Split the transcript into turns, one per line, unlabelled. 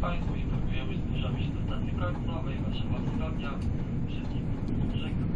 Państwu i próbujemy zbliżamy się do stacji końcowej. Warszawa Wschodnia. Wszystkim żegnam.